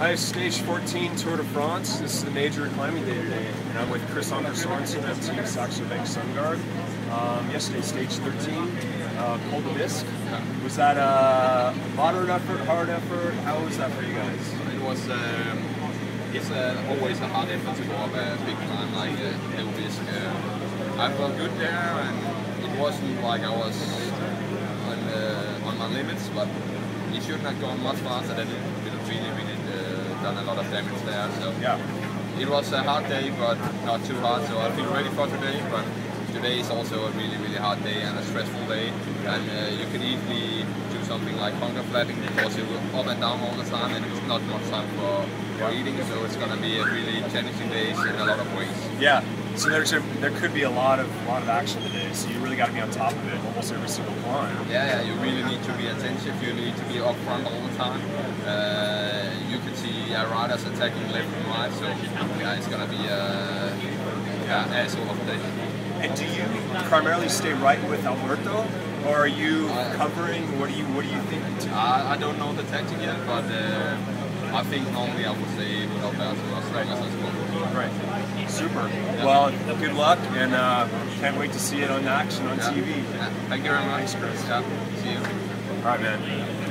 I have stage 14 Tour de France. This is the major climbing day today, and I'm with Chris Anker Sorensen of Team Saxo Bank SunGard. Um, yesterday, stage 13, uh, Col d'Aubisque. Was that a moderate effort, hard effort? How was that for you guys? It was. Um, it's uh, always a hard effort to go up a big climb like Hill Bisque. Uh, I felt good there, and it wasn't like I was on, uh, on my limits, but it shouldn't have gone much faster than it really, really done a lot of damage there. So yeah, it was a hard day, but not too hard. So I feel ready for today. But today is also a really, really hard day and a stressful day. And uh, you can easily do something like bunker flatting because you are up and down all the time, and it's not much time for, for eating. So it's going to be a really challenging day in a lot of ways. Yeah. So there's a, there could be a lot of a lot of action today. So you really got to be on top of it almost every single climb. Yeah, yeah. You really need to be attentive. You need to be up front all the time. Uh, you can uh, riders attacking left and right. So yeah, it's gonna be uh, yeah, asshole of the day. And do you primarily stay right with Alberto, or are you uh, covering? What do you What do you think? I, I don't know the tactic yet, but uh, I think normally I would say with Alberto as long as I Right. Super. Yeah. Well, good luck, and uh, can't wait to see it on action on yeah. TV. Yeah. Thank you very much. Chris. Yeah. See you. All right, man.